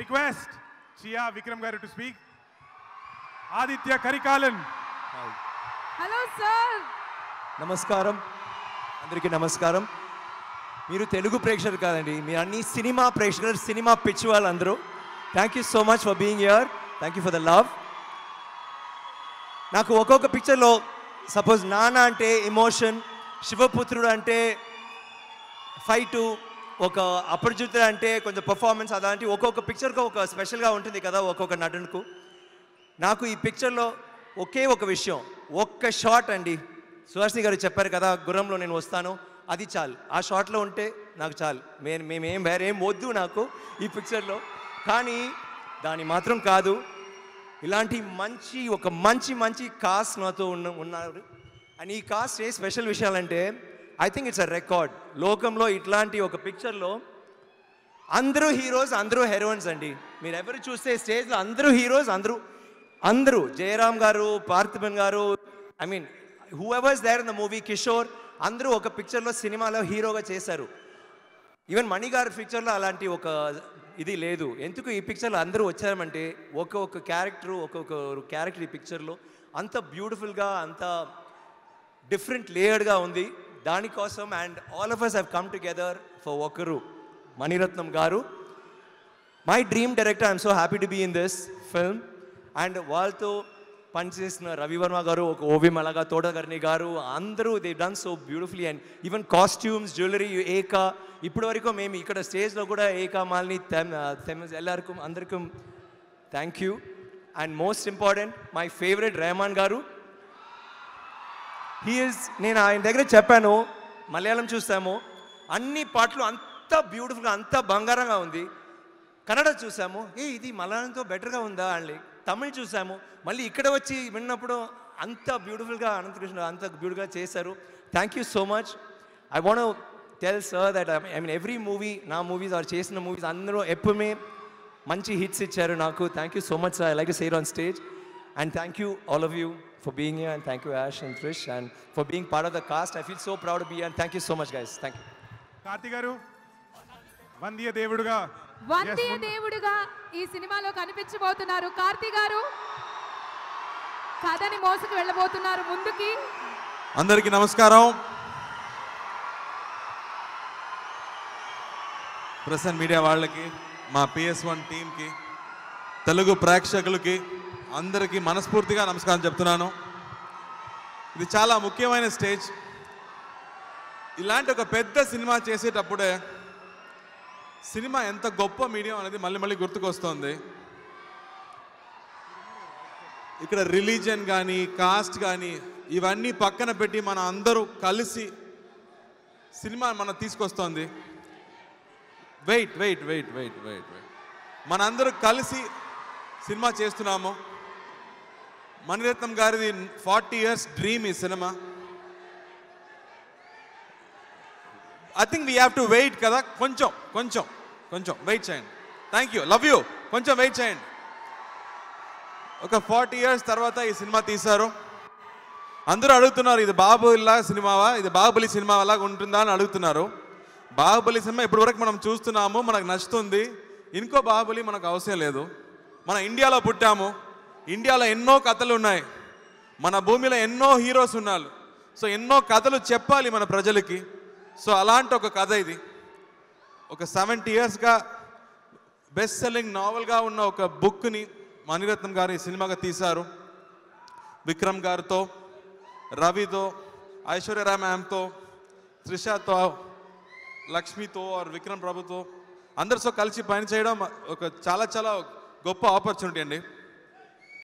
Request chia Vikram garu to speak. Aditya Karikalan. Hello sir నమస్కారం. అందరికీ నమస్కారం. మీరు తెలుగు ప్రేక్షకులు కాదండి మీరు అన్ని సినిమా ప్రేక్షకులు సినిమా పిచ్చి వాళ్ళందరూ thank you so much for being here thank you for the love నాకు ఒక్కొక్క పిక్చర్లో సపోజ్ నాన్న అంటే ఎమోషన్ శివపుత్రుడు అంటే ఫైటు ఒక అపరిచితుడు అంటే కొంచెం పర్ఫార్మెన్స్ అలాంటి ఒక్కొక్క పిక్చర్కి ఒక స్పెషల్గా ఉంటుంది కదా ఒక్కొక్క నటునకు. నాకు ఈ పిక్చర్లో ఒకే ఒక విషయం ఒక్క షాట్ అండి. సుహాసిని గారు చెప్పారు కదా గుర్రంలో నేను వస్తాను అది చాలు. ఆ షాట్లో ఉంటే నాకు చాలు. మేము మేమేం వేరేం వద్దు నాకు ఈ పిక్చర్లో కానీ దాని మాత్రం కాదు ఇలాంటి మంచి ఒక మంచి మంచి కాస్ట్ నాతో ఉన్న ఉన్నారు. అండ్ ఈ కాస్ట్ ఏ special విషయాలంటే I think it's a record లోకంలో ఇట్లాంటి ఒక పిక్చర్లో అందరూ హీరోస్ అందరూ హెరోయిన్స్ అండి. మీరు ఎవరు చూస్తే స్టేజ్లో అందరూ హీరోస్ అందరూ అందరూ. Jayaram garu Parthiban garu I mean whoever's there in the movie Kishore అందరూ ఒక పిక్చర్లో సినిమాలో హీరోగా చేశారు. ఈవెన్ మణి గారి పిక్చర్లో అలాంటి ఒక ఇది లేదు. ఎందుకు ఈ పిక్చర్లో అందరూ వచ్చారంటే ఒక్కొక్క క్యారెక్టర్ ఒక్కొక్క క్యారెక్టర్ ఈ పిక్చర్లో అంత బ్యూటిఫుల్గా అంత డిఫరెంట్ లేయర్డ్గా ఉంది. దానికోసం and all of us have come together for ఒకరు Mani Ratnam garu my dream director I'm so happy to be in this film and వాళ్ళతో పనిచేసిన రవివర్మ గారు ఒక ఓవి మలగా తోటగర్ని గారు అందరూ they done so beautifully and even costumes jewellery Eka ఇప్పటి వరకు మేము ఇక్కడ స్టేజ్లో కూడా ఏక మాల్ని ఎల్లరికం అందరికీ thank you and most important my favourite Rahman garu he's నేను ఆయన దగ్గర చెప్పాను మలయాళం చూసాము అన్ని పాటలు అంత బ్యూటిఫుల్గా అంత బంగారంగా ఉంది. కన్నడ చూసాము ఏ ఇది మలయాళంతో బెటర్గా ఉందా అని తమిళ్ చూసాము మళ్ళీ ఇక్కడ వచ్చి విన్నప్పుడు అంత బ్యూటిఫుల్గా అనంతకృష్ణ అంత బ్యూటిఫుల్గా చేశారు. Thank you so much I want tell sir that I mean every movie నా మూవీస్ ఆర్ చేసిన మూవీస్ అందరూ ఎప్పుమే మంచి హిట్స్ ఇచ్చారు నాకు. Thank you so much sir I like share on stage and thank you all of you for being and thank you Ash and Krish and for being part of the cast I feel so proud be and thank you so much guys thank you Karthi garu వందీయ దేవుడుగా. వందీయ దేవుడుగా ఈ సినిమాలో కనిపించబోతున్నారు కార్తీ గారు. కథని మోసుకు వెళ్ళబోతున్నారు ముందుకి. అందరికీ నమస్కారం. Press and media వాళ్ళకి మా పిఎస్ వన్ టీంకి తెలుగు ప్రేక్షకులకి అందరికీ మనస్ఫూర్తిగా నమస్కారం చెప్తున్నాను. ఇది చాలా ముఖ్యమైన స్టేజ్. ఇలాంటి ఒక పెద్ద సినిమా చేసేటప్పుడే సినిమా ఎంత గొప్ప మీడియం అనేది మళ్ళీ మళ్ళీ గుర్తుకొస్తుంది. ఇక్కడ రిలీజన్ కానీ కాస్ట్ కానీ ఇవన్నీ పక్కన పెట్టి మన అందరూ కలిసి సినిమా మన తీసుకొస్తోంది. Wait wait wait wait wait wait. మనందరూ కలిసి సినిమా చేస్తున్నాము. మణిరత్నం గారిది ఫార్టీ ఇయర్స్ డ్రీమ్ ఈ cinema. I think we have to wait కదా. కొంచెం కొంచెం కొంచెం వెయిట్ చేయండి. థ్యాంక్ యూ లవ్ యూ కొంచెం వెయిట్ చేయండి. ఒక ఫార్టీ ఇయర్స్ తర్వాత ఈ సినిమా తీశారు. అందరూ అడుగుతున్నారు ఇది బాహుబలిలా సినిమావా? ఇది బాహుబలి సినిమా అలాగ ఉంటుందా? అని అడుగుతున్నారు. బాహుబలి సినిమా ఇప్పటివరకు మనం చూస్తున్నాము మనకు నచ్చుతుంది. ఇంకో బాహుబలి మనకు అవసరం లేదు. మన ఇండియాలో పుట్టాము. ఇండియాలో ఎన్నో కథలు ఉన్నాయి. మన భూమిలో ఎన్నో హీరోస్ ఉన్నారు. సో ఎన్నో కథలు చెప్పాలి మన ప్రజలకి. సో అలాంటి ఒక కథ ఇది. ఒక సెవెంటీ ఇయర్స్గా బెస్ట్ సెల్లింగ్ నావల్గా ఉన్న ఒక బుక్ని మణిరత్నం గారు ఈ సినిమాగా తీశారు. విక్రమ్ గారితో రవితో ఐశ్వర్యరామ్ మ్యామ్తో త్రిషతో లక్ష్మితో ఆర్ విక్రమ్ ప్రభుతో అందరితో కలిసి పనిచేయడం ఒక చాలా చాలా గొప్ప ఆపర్చునిటీ అండి.